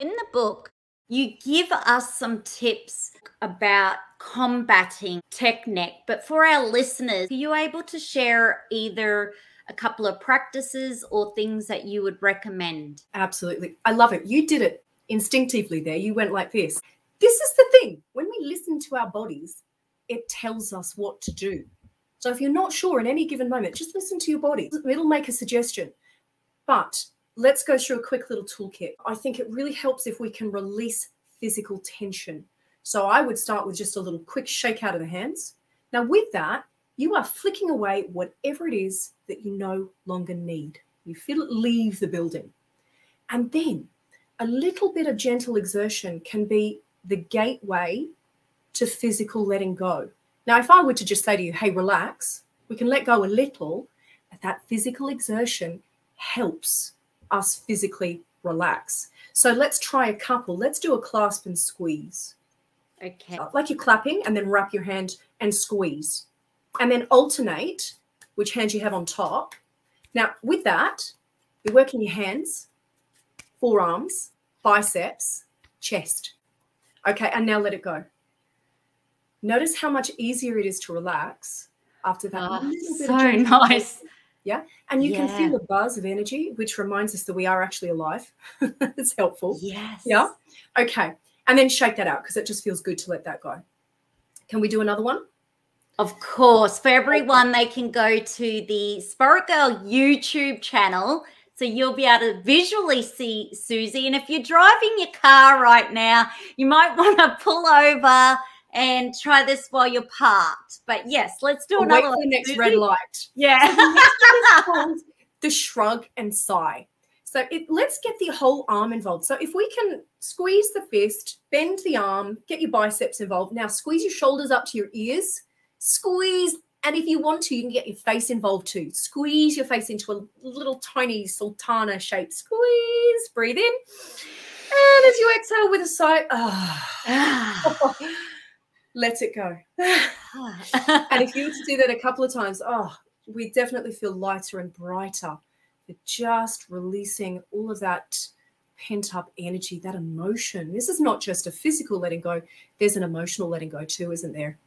In the book, you give us some tips about combating tech neck, but for our listeners, are you able to share either a couple of practices or things that you would recommend? Absolutely. I love it. You did it instinctively there. You went like this. This is the thing. When we listen to our bodies, it tells us what to do. So if you're not sure in any given moment, just listen to your body. It'll make a suggestion. But let's go through a quick little toolkit. I think it really helps if we can release physical tension. So I would start with just a little quick shake out of the hands. Now, with that, you are flicking away whatever it is that you no longer need. You feel it leave the building. And then a little bit of gentle exertion can be the gateway to physical letting go. Now, if I were to just say to you, hey, relax, we can let go a little, but that physical exertion helps us physically relax. So let's try a couple. Let's do a clasp and squeeze. Okay. Uh, like you're clapping and then wrap your hand and squeeze. And then alternate which hand you have on top. Now, with that, you're working your hands, forearms, biceps, chest. Okay, and now let it go. Notice how much easier it is to relax after that. Oh, so nice. Yeah. And you yeah. can feel a buzz of energy, which reminds us that we are actually alive. it's helpful. Yes. Yeah. Okay. And then shake that out because it just feels good to let that go. Can we do another one? Of course. For everyone, they can go to the Spa it Girl YouTube channel. So you'll be able to visually see Suzy. And if you're driving your car right now, you might want to pull over and try this while you're parked. But yes, let's do I'll another wait for the next red light. Yeah. So the shrug and sigh. So it, let's get the whole arm involved. So if we can squeeze the fist, bend the arm, get your biceps involved. Now squeeze your shoulders up to your ears, squeeze. And if you want to, you can get your face involved too. Squeeze your face into a little tiny sultana shape. Squeeze, breathe in. And as you exhale with a sigh, oh, let it go. and if you were to do that a couple of times, oh, we definitely feel lighter and brighter. But just releasing all of that pent up energy, that emotion. This is not just a physical letting go, there's an emotional letting go too, isn't there?